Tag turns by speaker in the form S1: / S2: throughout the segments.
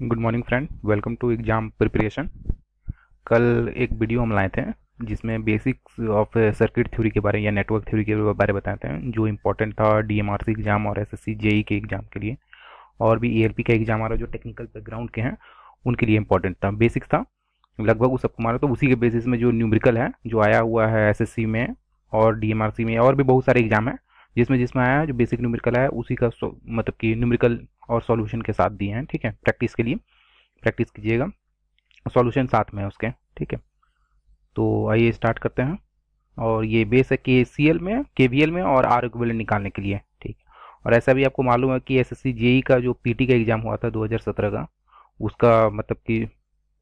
S1: Good morning friend welcome to exam preparation कल एक video हम लाए थे, जिसमें बेसिक्स ऑफ़ सर्किट थ्योरी के बारे या नेटवर्क थ्योरी के बारे बताए थे जो इम्पोर्टेंट था डीएमआरसी एग्ज़ाम और एसएससी जेई के एग्ज़ाम के लिए, और भी एएलपी का एग्ज़ाम आ रहा जो टेक्निकल बैकग्राउंड के हैं, उनके लिए इंपॉर्टेंट था। बेसिक्स था, लगभग उस सबको मारा तो उसी के बेसिस में जो न्यूमरिकल है, जो आया हुआ है एसएससी में और डीएमआरसी में, और भी बहुत सारे एग्ज़ाम है जिसमें जिसमें आया, जो बेसिक न्यूमेरिकल आया, उसी का मतलब कि न्यूमेरिकल और सॉल्यूशन के साथ दिए हैं, ठीक है? प्रैक्टिस के लिए। प्रैक्टिस कीजिएगा। सॉल्यूशन साथ में है उसके, ठीक है? तो आइए स्टार्ट करते हैं। और ये बेस है के सी एल में के वी एल में और आर इक्विवेलेंट निकालने के लिए, ठीक और ऐसा भी आपको मालूम है कि एस एस सी का जो पी टी का एग्ज़ाम हुआ था 2017 का, उसका मतलब कि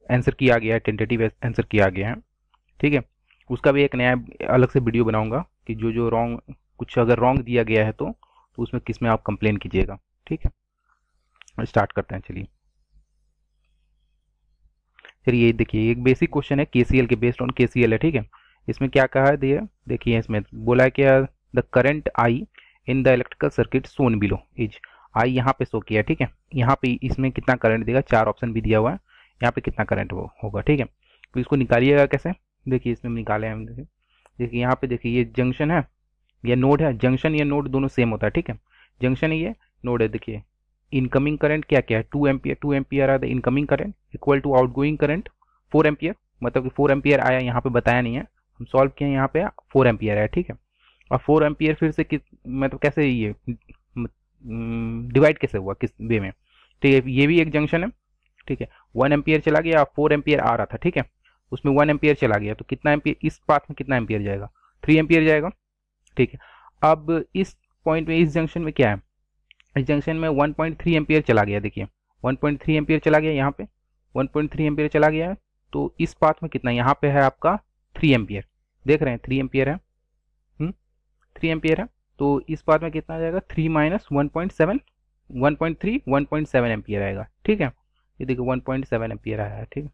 S1: आंसर किया गया है टेंटेटिव आंसर किया गया है, ठीक है? उसका भी एक नया, अलग से वीडियो बनाऊँगा कि जो जो रॉन्ग कुछ अगर रॉन्ग दिया गया है तो, तो उसमें किसमें आप कंप्लेन कीजिएगा ठीक है? स्टार्ट करते हैं चलिए। चलिए देखिए एक बेसिक क्वेश्चन है के के बेस्ड ऑन के है ठीक है? इसमें क्या कहा है दिया देखिए इसमें बोला है क्या the current I in the electrical circuit shown below is I यहाँ पे शो किया ठीक है? यहाँ पे इसमें कितना करंट देगा? चार ऑप्शन भी दिया हुआ है यहाँ पे कितना करंट वो होगा ठीक है? तो इसको निकालिएगा कैसे? देखिए इसमें निकाले हम देखिए। देखिए यहाँ पे देखिए ये जंक्शन है ये नोड है जंक्शन या नोड दोनों सेम होता है, ठीक है? जंक्शन ये नोड है, देखिए। इनकमिंग करंट क्या क्या है? टू एम्पियर टू एम्पियर आया incoming current equal to outgoing current four ampere मतलब कि फोर एम्पियर आया, यहाँ पे बताया नहीं है। हम सॉल्व किए यहाँ पे फोर एम्पियर आया, ठीक है? और फोर एम्पियर फिर से किस मतलब कैसे ये डिवाइड कैसे हुआ, किस वे में? ठीक है ये भी एक जंक्शन है, ठीक है? वन एम्पियर चला गया फोर एम्पियर आ रहा था, ठीक है? उसमें वन एम्पियर चला गया तो कितना एम्पियर इस पाथ में कितना एम्पियर जाएगा? थ्री एम्पियर जाएगा। ठीक है। अब इस पॉइंट में, इस जंक्शन में क्या है? इस जंक्शन में 1.3 पॉइंट एम्पियर चला गया, देखिए। 1.3 एम्पियर चला गया यहाँ पे। 1.3 एम्पियर चला गया है तो इस पाथ में कितना? यहाँ पे है आपका 3 एम्पियर देख रहे हैं 3 एम्पियर है। थ्री 3 एम्पियर है। तो इस पाथ में कितना आ जाएगा? 3 minus one point seven one point three one point seven ampere आएगा। ठीक है? ये देखिए वन पॉइंट सेवन एम्पियर आया है, ठीक है?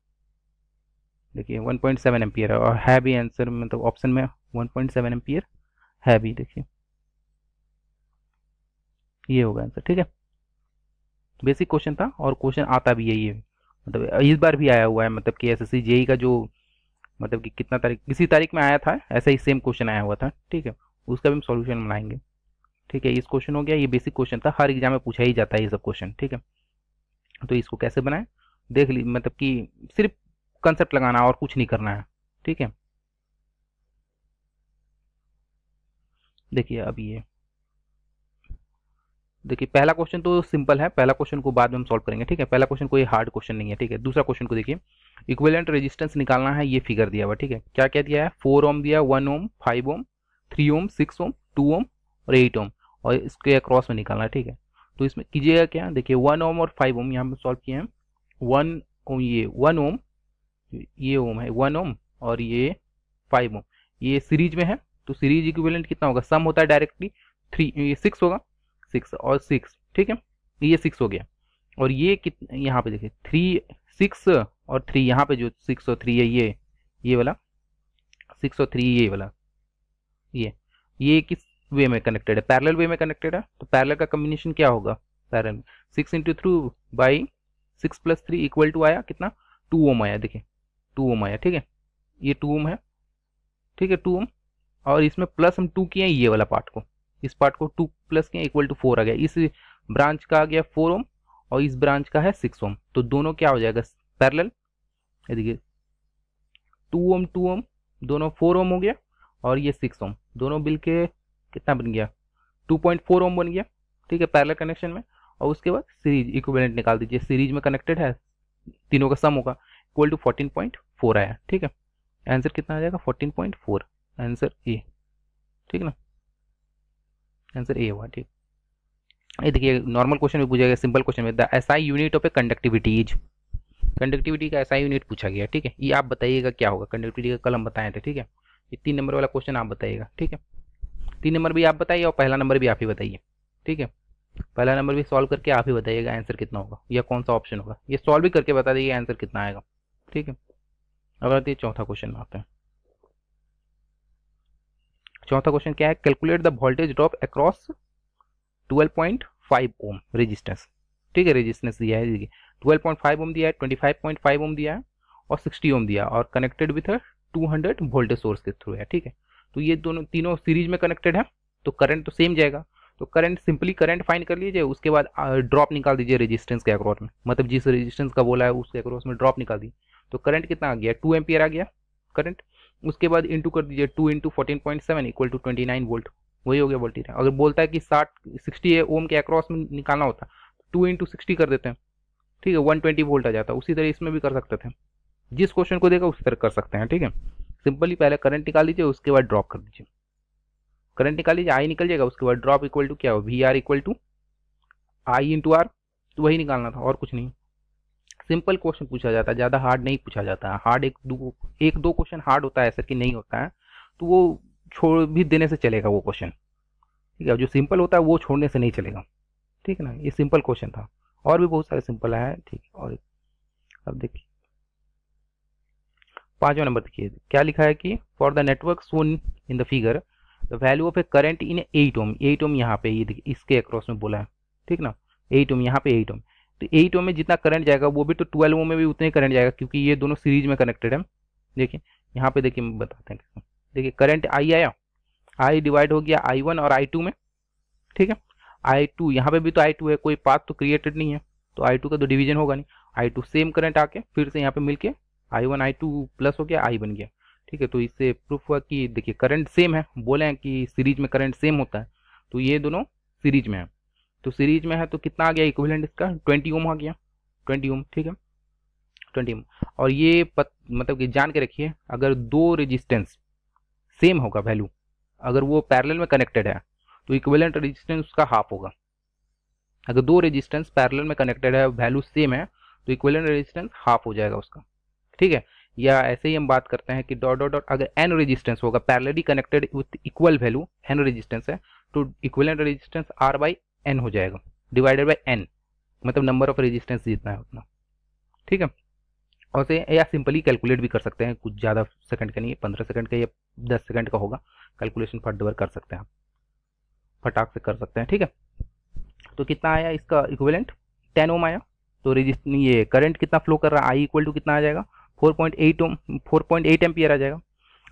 S1: देखिए वन पॉइंट सेवन एम्पियर है। और है भी आंसर मतलब ऑप्शन में वन पॉइंट सेवन एम्पियर है भी, देखिए। ये होगा आंसर ठीक है? बेसिक क्वेश्चन था और क्वेश्चन आता भी यही है मतलब इस बार भी आया हुआ है मतलब कि एस एस जेई का जो मतलब कि कितना तारीख किसी तारीख में आया था, ऐसा ही सेम क्वेश्चन आया हुआ था, ठीक है? उसका भी हम सॉल्यूशन बनाएँगे, ठीक है? इस क्वेश्चन हो गया, ये बेसिक क्वेश्चन था, हर एग्ज़ाम में पूछा ही जाता है ये सब क्वेश्चन ठीक है? तो इसको कैसे बनाए? देख ली मतलब कि सिर्फ़ कंसेप्ट लगाना और कुछ नहीं करना है, ठीक है? देखिए अब ये। देखिए, पहला क्वेश्चन तो सिंपल है, पहला क्वेश्चन को बाद में हम सॉल्व करेंगे, ठीक है? पहला क्वेश्चन कोई हार्ड क्वेश्चन नहीं है, ठीक है? दूसरा क्वेश्चन को देखिए इक्विवेलेंट रेजिस्टेंस निकालना है, ये फिगर दिया हुआ, ठीक है? क्या क्या दिया है? फोर ओम दिया one ohm five ohm three ohm six ohm two ohm और एट ओम और इसके अक्रॉस में निकालना है, ठीक है? तो इसमें कीजिएगा क्या? देखिए वन ओम और फाइव ओम यहाँ पर सॉल्व किए हैं। वन ओम ये वन ओम ये ओम है वन ओम और ये फाइव ओम ये सीरीज़ में है तो सीरीज़ इक्विवेलेंट कितना होगा? सम होता है डायरेक्टली थ्री ये सिक्स होगा। सिक्स और सिक्स ठीक है? ये सिक्स हो गया। और ये कित, यहाँ पे देखिए थ्री सिक्स और थ्री यहाँ पे जो सिक्स और थ्री है, ये ये वाला। सिक्स और थ्री ये वाला। ये ये किस वे में कनेक्टेड है? पैरेलल वे में कनेक्टेड है? तो पैरेलल का कम्बिनेशन क्या होगा? Parallel six into three by six plus three equal to आया कितना? टू ओम आया, देखिए। टू ओम आया, ठीक है? ये टू ओम है। ठीक है टू ओम और इसमें प्लस हम टू किए हैं ये वाला पार्ट को। इस पार्ट को टू प्लस किया इक्वल टू फोर आ गया। इस ब्रांच का आ गया फोर ओम और इस ब्रांच का है सिक्स ओम तो दोनों क्या हो जाएगा? पैरेलल देखिए टू ओम टू ओम दोनों फोर ओम हो गया और ये सिक्स ओम दोनों बिल के कितना बन गया? टू पॉइंट फोर ओम बन गया। ठीक है पैरेलल कनेक्शन में। और उसके बाद सीरीज़ इक्विवेलेंट निकाल दीजिए। सीरीज़ में कनेक्टेड है, तीनों का सम होगा। Equal to fourteen point four आया। ठीक है आंसर कितना आ जाएगा? Fourteen point four answer A, ठीक है ना? आंसर ए हुआ, ठीक। ये देखिए नॉर्मल क्वेश्चन में पूछा गया सिंपल क्वेश्चन में the SI unit of a conductivity is conductivity का एसआई यूनिट पूछा गया, ठीक है? ये आप बताइएगा क्या होगा? कंडक्टिविटी का कल हम बताए थे ठीक है? ये तीन नंबर वाला क्वेश्चन आप बताइएगा, ठीक है? तीन नंबर भी आप बताइए और पहला नंबर भी आप ही बताइए, ठीक है? पहला नंबर भी सॉल्व करके आप ही बताइएगा आंसर कितना होगा, या कौन सा ऑप्शन होगा। ये सॉल्व भी करके बता दीजिए आंसर कितना आएगा, ठीक है? अब ये चौथा क्वेश्चन आते हैं। चौथा क्वेश्चन क्या है? Calculate the voltage drop across 12.5 ohm resistance ठीक है रेजिस्टेंस दिया है, देखिए। ट्वेल्व पॉइंट फाइव ओम दिया है twenty five point five ohm दिया है और सिक्सटी ओम दिया और connected with two hundred voltage source के थ्रू है, ठीक है? तो ये दोनों, तीनों सीरीज़ में कनेक्टेड है तो करंट तो सेम जाएगा। तो करंट सिंपली करंट फाइंड कर लीजिए, उसके बाद ड्रॉप निकाल दीजिए रेजिस्टेंस के अक्रॉस में। मतलब जिस रेजिस्टेंस का बोला है, उसके अक्रॉस में ड्रॉप निकाल दी। तो करंट कितना आ गया? टू एम्पियर आ गया करंट उसके बाद इंटू कर दीजिए two into fourteen point seven equal to twenty nine volt वही हो गया वोल्टेज अगर बोलता है कि साठ सिक्सटी ओम के अक्रॉस में निकालना होता टू इंटू सिक्सटी कर देते हैं। ठीक है वन ट्वेंटी वोल्ट आ जाता। है उसी तरह इसमें भी कर सकते थे। जिस क्वेश्चन को देगा उसी तरह कर सकते हैं, ठीक है? सिंपली पहले करंट निकाल लीजिए उसके बाद ड्रॉप कर दीजिए। करंट निकाल लीजिए आई निकल जाएगा, उसके बाद ड्रॉप इक्वल टू क्या हो? V R equal to I into R तो वही निकालना था, और कुछ नहीं। सिंपल क्वेश्चन पूछा जाता है, ज़्यादा हार्ड नहीं पूछा जाता। है हार्ड एक दो एक दो क्वेश्चन हार्ड होता है, ऐसा कि नहीं होता है तो वो छोड़ भी देने से चलेगा वो क्वेश्चन ठीक है जो सिंपल होता है, वो छोड़ने से नहीं चलेगा। ठीक है ना? ये सिंपल क्वेश्चन था। और भी बहुत सारे सिंपल है, ठीक है, और अब देखिए। पांचवा नंबर देखिए, क्या लिखा है कि for the network shown in the figure the value of a current in eight ohm eight ohm यहाँ पे, ये देखिए, इसके अक्रॉस में बोला है। ठीक ना? एट ओम यहाँ पे एट ओम तो एट ओम में जितना करंट जाएगा, वो भी तो ट्वेल्व ओम में भी उतने करंट जाएगा, क्योंकि ये दोनों सीरीज़ में कनेक्टेड है। देखिए, यहाँ पे देखिए बताते हैं देखिए करंट आई आया। आई डिवाइड हो गया आई वन और आई टू में। ठीक है? आई टू यहाँ पे भी तो आई टू है, कोई पाथ तो क्रिएटेड नहीं है। तो आई टू का तो डिवीज़न होगा नहीं। आई टू सेम करंट आके फिर से यहाँ पे मिलके I one I two plus हो गया आई बन गया। ठीक है? तो इससे प्रूफ हुआ कि देखिए करंट सेम है। बोले हैं कि सीरीज़ में करंट सेम होता है। तो ये दोनों सीरीज़ में है। तो सीरीज़ में है तो कितना आ गया इक्विवेलेंट इसका? ट्वेंटी ओम आ गया। ट्वेंटी ओम ठीक है? Twenty ohm. और ये पत, मतलब कि जान के रखिए अगर दो रेजिस्टेंस सेम होगा वैल्यू अगर वो पैरेलल में कनेक्टेड है तो इक्विवेलेंट रेजिस्टेंस उसका हाफ़ होगा। अगर दो रेजिस्टेंस पैरेलल में कनेक्टेड है वैल्यू सेम है तो इक्विवेलेंट रेजिस्टेंस हाफ़ हो जाएगा उसका। ठीक है? या ऐसे ही हम बात करते हैं कि डॉट डॉट डॉट अगर एन रेजिस्टेंस होगा parallelly connected with equal value N resistance है तो equivalent resistance R by N हो जाएगा। डिवाइडेड बाई एन मतलब नंबर ऑफ़ रेजिस्टेंस जितना है उतना। ठीक है? और से या सिंपली कैलकुलेट भी कर सकते हैं। कुछ ज़्यादा सेकंड का नहीं है, पंद्रह सेकंड का या दस सेकंड का होगा। कैलकुलेशन फट डबर कर सकते हैं आप। फटाक से कर सकते हैं, ठीक है? तो कितना आया इसका इक्विवेलेंट टेन ओम आया। तो रजिस्ट ये करंट कितना फ्लो कर रहा है? आई इक्वल टू कितना आ जाएगा? 4.8 ओम 4.8 एम्पियर आ जाएगा।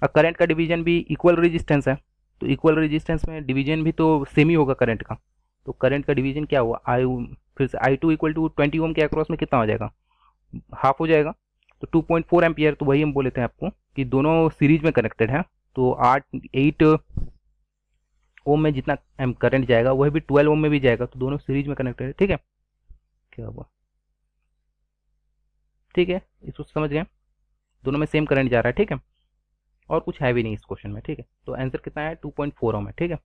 S1: और करंट का डिवीज़न भी इक्वल रेजिस्टेंस है। तो इक्वल रेजिस्टेंस में डिवीज़न भी तो सेम ही होगा करंट का। तो करंट का डिवीज़न क्या हुआ? आई फिर से I two equal to twenty ohm के अक्रॉस में कितना हो जाएगा? हाफ़ हो जाएगा। तो टू पॉइंट फोर एम्पियर तो वही हम बोले थे आपको कि दोनों सीरीज़ में कनेक्टेड हैं। तो आठ एट ओम में जितना एम करंट जाएगा, वही भी ट्वेल्व ओम में भी जाएगा। तो दोनों सीरीज़ में कनेक्टेड है, ठीक है? क्या हुआ? ठीक है इसको समझ गए? दोनों में सेम करंट जा रहा है, ठीक है? और कुछ है भी नहीं इस क्वेश्चन में, ठीक है? तो आंसर कितना है? टू पॉइंट फोर ओम है, ठीक है?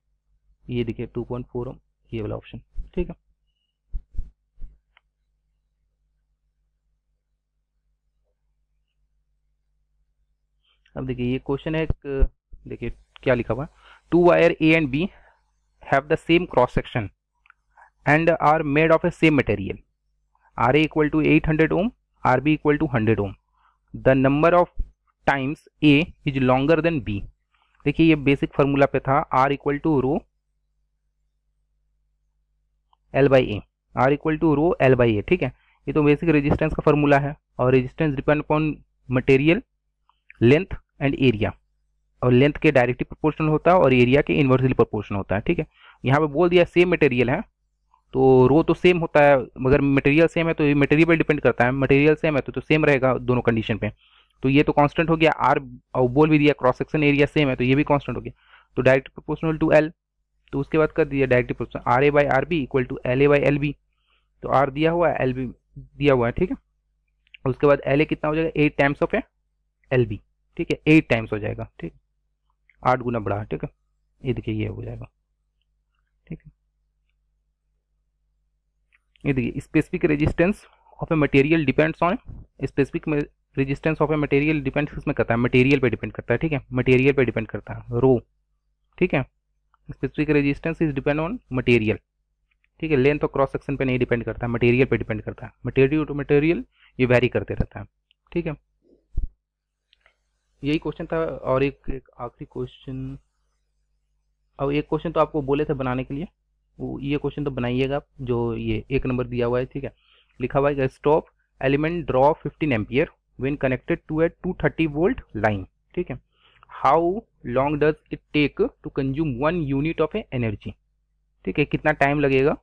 S1: ये देखिए टू पॉइंट फोर ओम ये वाला ऑप्शन ठीक है? अब देखिए, ये क्वेश्चन है देखिए क्या लिखा हुआ two wire A and B have the same cross section and are made of a same material R A equal to eight hundred ohm R B equal to hundred ohm the number of times A is longer than B देखिए, ये basic formula पे था R equal to rho L by A R equal to rho L by A ठीक है? ये तो basic resistance का formula है और resistance depend upon material length and area और लेंथ के डायरेक्टली प्रोपोर्शनल होता है और एरिया के इन्वर्सली प्रोपोर्शनल होता है ठीक है? यहाँ पे बोल दिया सेम मटेरियल है तो रो तो सेम होता है मगर मटेरियल सेम है तो ये मटेरियल पर डिपेंड करता है। मटेरियल सेम है तो, तो सेम रहेगा दोनों कंडीशन पे। तो ये तो कांस्टेंट हो गया आर और बोल भी दिया क्रॉस सेक्शन एरिया सेम है तो ये भी कांस्टेंट हो गया। तो डायरेक्ट प्रोपोर्शनल टू एल तो उसके बाद कर दिया direct proportional R A by R B equal to L A by L B तो आर दिया हुआ है एल बी दिया हुआ है, ठीक है? उसके बाद एल ए कितना हो जाएगा? Eight times of L B ठीक है? एट टाइम्स हो जाएगा, ठीक है? आठ गुना बढ़ा, ठीक है? ये देखिए, ये हो जाएगा, ठीक है? ये देखिए specific resistance of a material depends on specific resistance of a material depends किसमें करता है मटेरियल पे डिपेंड करता है, ठीक है? मटेरियल पे डिपेंड करता है रो ठीक है? Specific resistance is depend on material ठीक है लेंथ और क्रॉस सेक्शन पे नहीं डिपेंड करता मटेरियल पे डिपेंड करता। है मटेरियल टू मटेरियल ये वेरी करते रहता है। ठीक है? यही क्वेश्चन था और एक, एक आखिरी क्वेश्चन अब एक क्वेश्चन तो आपको बोले थे बनाने के लिए। वो ये क्वेश्चन तो बनाइएगा जो ये एक नंबर दिया हुआ है ठीक है? लिखा हुआ है stove element draw 15 ampere when connected to a 230 volt line ठीक है? How long does it take to consume one unit of a energy ठीक है, कितना टाइम लगेगा?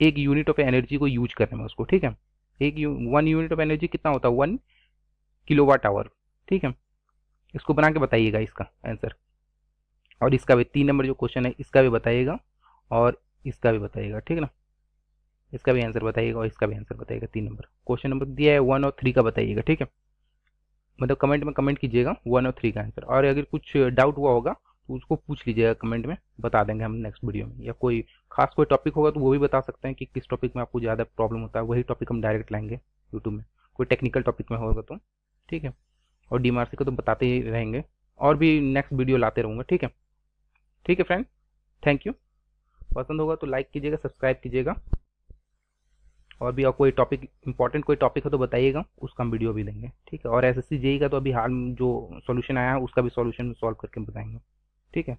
S1: एक यूनिट ऑफ़ एनर्जी को यूज़ करने में उसको, ठीक है? एक वन यूनिट ऑफ़ एनर्जी कितना होता है? वन किलोवाट आवर ठीक है? इसको बना के बताइएगा इसका आंसर और इसका भी, तीन नंबर जो क्वेश्चन है, इसका भी बताइएगा और इसका भी बताइएगा, ठीक ना? इसका भी आंसर बताइएगा और इसका भी आंसर बताइएगा, तीन नंबर क्वेश्चन नंबर दिया है वन और थ्री का बताइएगा, ठीक है? मतलब कमेंट में कमेंट कीजिएगा वन और थ्री का आंसर और अगर कुछ डाउट हुआ होगा तो उसको पूछ लीजिएगा कमेंट में, बता देंगे हम नेक्स्ट वीडियो में। या कोई खास कोई टॉपिक होगा तो वो भी बता सकते हैं कि किस टॉपिक में आपको ज़्यादा प्रॉब्लम होता है। वही टॉपिक हम डायरेक्ट लाएँगे यूट्यूब में। कोई टेक्निकल टॉपिक में होगा तो ठीक है? और डी को तो बताते ही रहेंगे। और भी नेक्स्ट वीडियो लाते रहूँगा, ठीक है? ठीक है फ्रेंड थैंक यू पसंद होगा तो लाइक कीजिएगा सब्सक्राइब कीजिएगा। और भी और कोई टॉपिक इंपॉर्टेंट कोई टॉपिक है तो बताइएगा, उसका हम वीडियो भी देंगे, ठीक है? और एस एस का तो अभी हाल जो सॉल्यूशन आया है, उसका भी सोल्यूशन सॉल्व करके बताएँगे, ठीक है?